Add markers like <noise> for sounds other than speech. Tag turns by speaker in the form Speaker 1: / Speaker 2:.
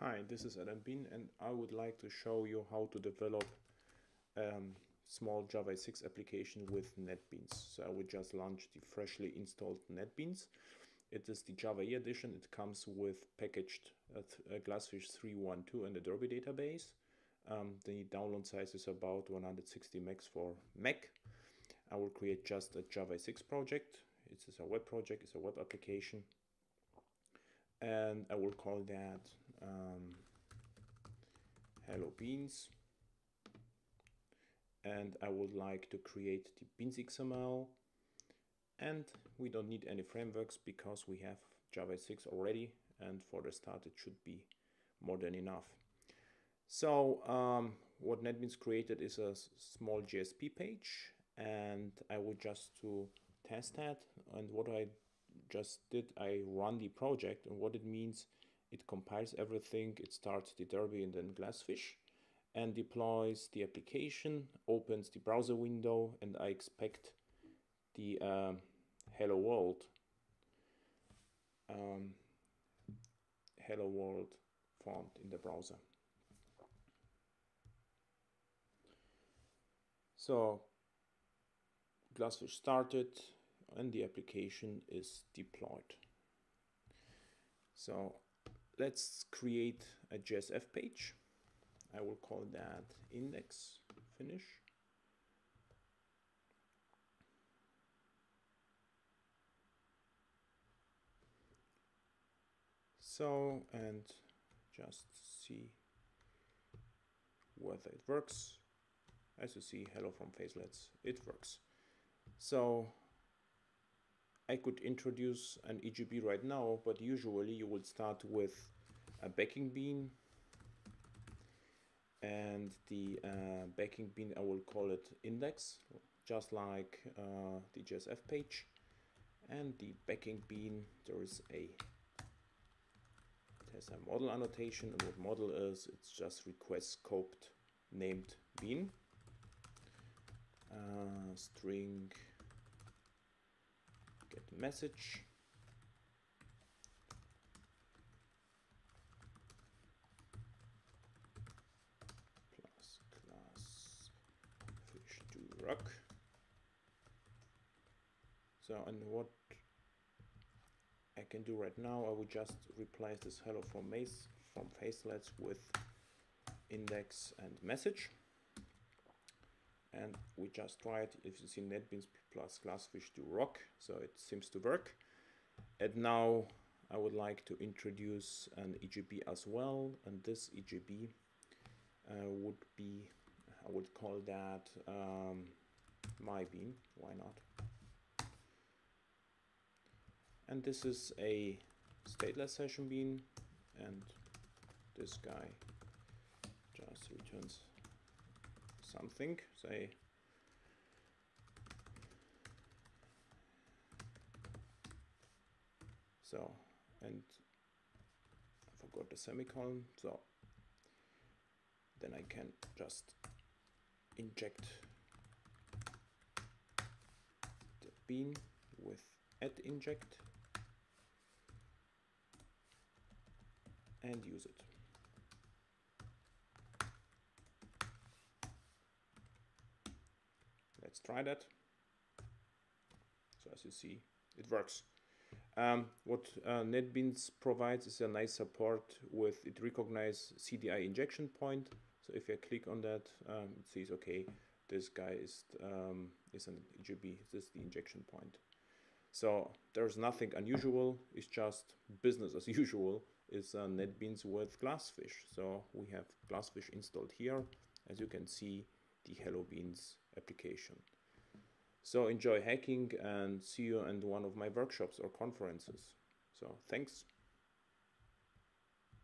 Speaker 1: Hi, this is Adam Bien and I would like to show you how to develop um, small Java 6 application with NetBeans. So I would just launch the freshly installed NetBeans. It is the Java E edition. It comes with packaged uh, uh, Glassfish 3.1.2 and a Derby database. Um, the download size is about 160 megs for Mac. I will create just a Java 6 project. It is a web project, it's a web application and I will call that um, hello beans. And I would like to create the beans XML and we don't need any frameworks because we have Java 6 already. And for the start it should be more than enough. So um, what NetBeans created is a small JSP page. And I would just to test that. And what I just did I run the project. And what it means it compiles everything it starts the derby and then glassfish and deploys the application opens the browser window and I expect the um, hello world um, hello world font in the browser so glassfish started and the application is deployed. So let's create a JSF page. I will call that index finish. So, and just see whether it works. As you see, hello from Facelets, it works. So I could introduce an EJB right now, but usually you would start with a backing bean and the uh, backing bean I will call it index just like uh, the JSF page. And the backing bean there is a has a model annotation and what model is it's just request scoped named bean. Uh, string get message. Plus class fish to rock. So and what I can do right now I will just replace this hello from maze from facelets with index and message and we just tried if you see netbeans plus glassfish to rock so it seems to work. And now I would like to introduce an EJB as well and this EJB uh, would be I would call that um, my bean why not? And this is a stateless session bean and this guy just returns something, say so and I forgot the semicolon so then I can just inject the bean with add inject and use it Let's try that. So as you see, it works. Um, what uh, NetBeans provides is a nice support with it recognize CDI injection point. So if I click on that, um, it says, okay, this guy is um, is an EJB, this is the injection point. So there's nothing unusual, it's just business as <laughs> usual, is uh, NetBeans with Glassfish. So we have Glassfish installed here. As you can see, the Hello Beans application. So enjoy hacking and see you in one of my workshops or conferences. So thanks.